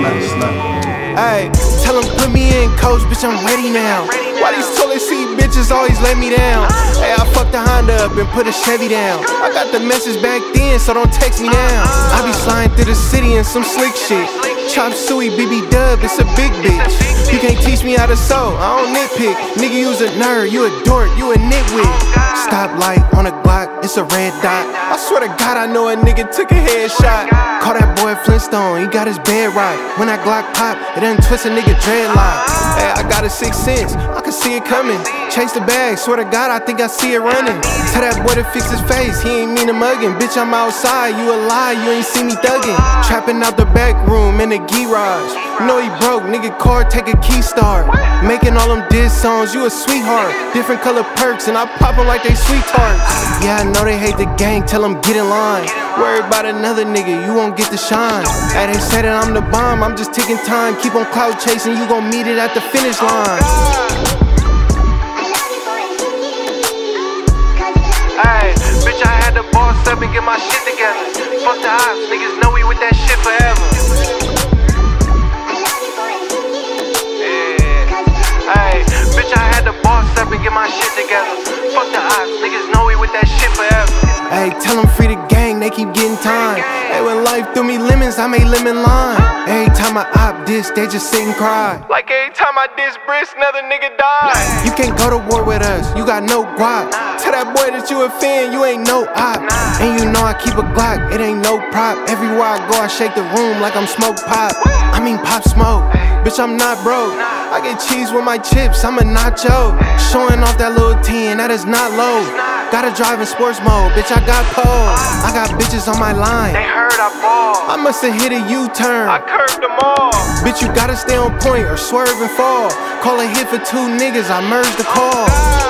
Hey, tell them put me in, coach, bitch, I'm ready now. Why these toilet seat bitches always let me down? Hey, I fucked the Honda up and put a Chevy down. I got the message back then, so don't text me now. I be sliding through the city in some slick shit. Chop suey, BB dub, it's a big bitch. You can't teach me how to sew, I don't nitpick. Nigga, you's a nerd, you a dork, you a nitwit. Stop light on a Glock, it's a red dot. I swear to God, I know a nigga took a headshot. That he got his bed right. When that Glock pop, it done twist a nigga dreadlock. Hey, I got a six sense, I can see it coming. Chase the bag, swear to God, I think I see it running. Tell that boy to fix his face, he ain't mean to muggin'. Bitch, I'm outside, you a lie, you ain't see me thuggin'. Trapping out the back room in the garage. You know he broke, nigga car, take a key start. Making all them diss songs, you a sweetheart. Different color perks, and I pop pop 'em like they sweet tarts. Yeah, I know they hate the gang, tell them get in line. Worry about another nigga, you won't get the shine. Hey, they say that I'm the bomb, I'm just taking time. Keep on cloud chasing, you gon' meet it at the finish line. Hey, tell them free the gang, they keep getting time. Hey, when life threw me lemons, I made lemon lime. Every time I op this, they just sit and cry. Like every time I diss Bris, another nigga die. You can't go to war with us, you got no guap. Tell that boy that you a fan, you ain't no op. And you know I keep a Glock, it ain't no prop. Everywhere I go, I shake the room like I'm smoke pop. I mean pop smoke, bitch, I'm not broke. I get cheese with my chips, I'm a nacho. Showing off that little 10, that is not low. Gotta drive in sports mode, bitch, I got pole. I got bitches on my line. They heard I ball. I musta hit a U-turn. I curved them all. Bitch, you gotta stay on point or swerve and fall. Call a hit for two niggas, I merged the call.